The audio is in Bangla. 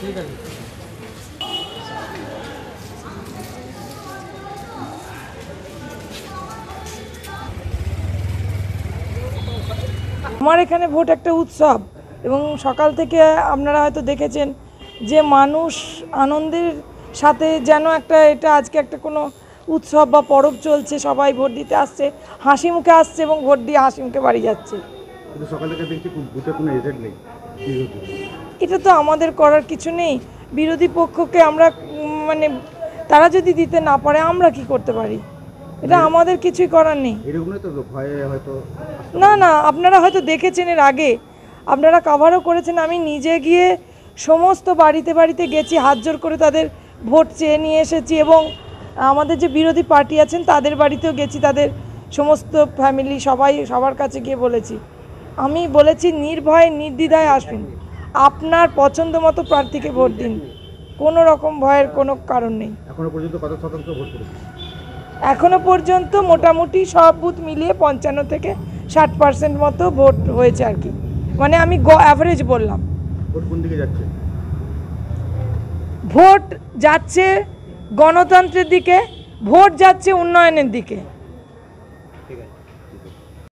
ঠিক আছে আমার এখানে ভোট একটা উৎসব, এবং সকাল থেকে আপনারা হয়তো দেখেছেন যে মানুষ আনন্দের সাথে যেন একটা এটা আজকে একটা কোনো উৎসব বা পরব চলছে, সবাই ভোট দিতে আসছে, হাসি মুখে আসছে এবং ভোট দিয়ে হাসি মুখে বাড়ি যাচ্ছে সকাল থেকে দেখছি কোনো এজেন্ট নেই? এটা তো আমাদের করার কিছু নেই। বিরোধী পক্ষকে আমরা মানে তারা যদি দিতে না পারে আমরা কি করতে পারি? এটা আমাদের কিছুই করার নেই। এরকমই তো ভয়ে হয়তো না না আপনারা হয়তো দেখেছেন এর আগে। আপনারা কাভারও করেছেন। আমি নিজে গিয়ে সমস্ত বাড়িতে বাড়িতে গেছি হাত জোর করে তাদের ভোট চেয়ে নিয়ে এসেছি এবং আমাদের যে বিরোধী পার্টি আছেন তাদের বাড়িতেও গেছি তাদের সমস্ত ফ্যামিলি সবাই সবার কাছে গিয়ে বলেছি। আমি বলেছি নির্ভয়ে নির্দ্বিধায় আসুন। আপনার পছন্দ মতো প্রার্থীকে ভোট দিন। কোনো রকম ভয়ের কোনো কারণ নেই। এখনও পর্যন্ত কত শতাংশ ভোট এখনও পর্যন্ত মোটামুটি সব বুথ মিলিয়ে পঞ্চান্ন থেকে ষাট পার্সেন্ট মতো ভোট হয়েছে আর কি। মানে আমি অ্যাভারেজ বললাম। ভোট কোন দিকে যাচ্ছে? ভোট যাচ্ছে গণতন্ত্রের দিকে ভোট যাচ্ছে উন্নয়নের দিকে।